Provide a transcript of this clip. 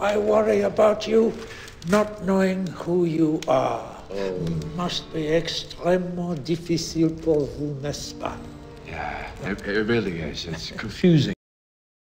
I worry about you not knowing who you are. Oh. Must be extremely difficult for you, n'est-ce pas? Yeah, it, it really is. It's confusing.